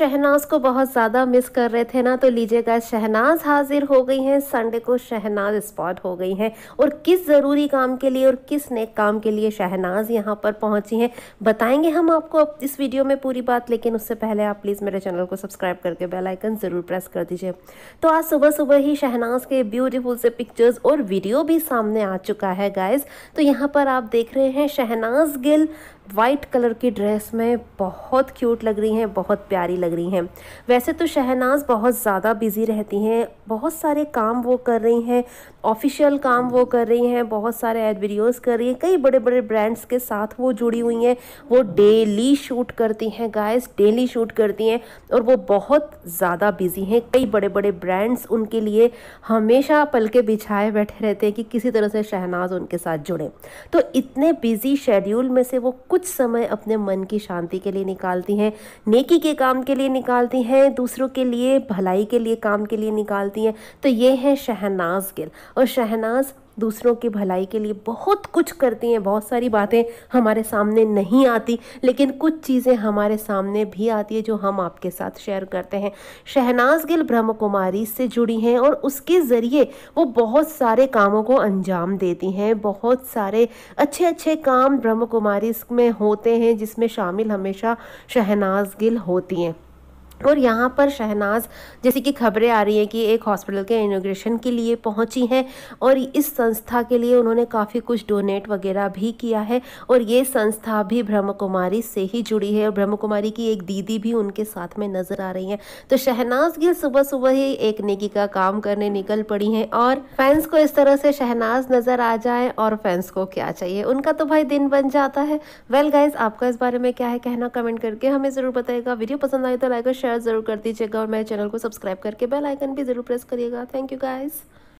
शहनाज को बहुत ज़्यादा मिस कर रहे थे ना तो लीजिएगा शहनाज हाजिर हो गई हैं संडे को शहनाज स्पॉट हो गई हैं। और किस ज़रूरी काम के लिए और किस नेक काम के लिए शहनाज यहाँ पर पहुँची हैं, बताएँगे हम आपको इस वीडियो में पूरी बात, लेकिन उससे पहले आप प्लीज़ मेरे चैनल को सब्सक्राइब करके बेल आइकन ज़रूर प्रेस कर दीजिए। तो आज सुबह सुबह ही शहनाज के ब्यूटीफुल से पिक्चर्स और वीडियो भी सामने आ चुका है गाइज़ तो यहाँ पर आप देख रहे हैं शहनाज गिल वाइट कलर की ड्रेस में बहुत क्यूट लग रही हैं, बहुत प्यारी लग रही हैं। वैसे तो शहनाज बहुत ज़्यादा बिज़ी रहती हैं, बहुत सारे काम वो कर रही हैं, ऑफिशियल काम वो कर रही हैं, बहुत सारे एड वीडियोस कर रही हैं, कई बड़े बड़े ब्रांड्स के साथ वो जुड़ी हुई हैं, वो डेली शूट करती हैं गाइस डेली शूट करती हैं और वो बहुत ज़्यादा बिज़ी हैं। कई बड़े बड़े ब्रांड्स उनके लिए हमेशा पल के बिछाए बैठे रहते हैं कि किसी तरह से शहनाज उनके साथ जुड़े। तो इतने बिज़ी शेड्यूल में से वो कुछ समय अपने मन की शांति के लिए निकालती हैं, नेकी के काम के लिए निकालती हैं, दूसरों के लिए, भलाई के लिए काम के लिए निकालती हैं। तो ये है शहनाज गिल। और शहनाज दूसरों की भलाई के लिए बहुत कुछ करती हैं, बहुत सारी बातें हमारे सामने नहीं आती, लेकिन कुछ चीज़ें हमारे सामने भी आती है जो हम आपके साथ शेयर करते हैं। शहनाज गिल ब्रह्म कुमारी से जुड़ी हैं और उसके ज़रिए वो बहुत सारे कामों को अंजाम देती हैं, बहुत सारे अच्छे अच्छे काम ब्रह्म कुमारी में होते हैं, जिसमें शामिल हमेशा शहनाज गिल होती हैं। और यहाँ पर शहनाज, जैसे कि खबरें आ रही हैं कि एक हॉस्पिटल के इनोग्रेशन के लिए पहुँची हैं और इस संस्था के लिए उन्होंने काफ़ी कुछ डोनेट वगैरह भी किया है और ये संस्था भी ब्रह्म कुमारी से ही जुड़ी है और ब्रह्म कुमारी की एक दीदी भी उनके साथ में नज़र आ रही हैं। तो शहनाज गिल सुबह सुबह ही एक नेकी का काम करने निकल पड़ी हैं और फैंस को इस तरह से शहनाज नज़र आ जाए और फैंस को क्या चाहिए? उनका तो भाई दिन बन जाता है। वेल गाइज़ आपका इस बारे में क्या है कहना कमेंट करके हमें ज़रूर बताएगा वीडियो पसंद आए तो लाइक और शेयर ज़रूर कर दीजिएगा और मेरे चैनल को सब्सक्राइब करके बेल आइकन भी ज़रूर प्रेस करिएगा। Thank you guys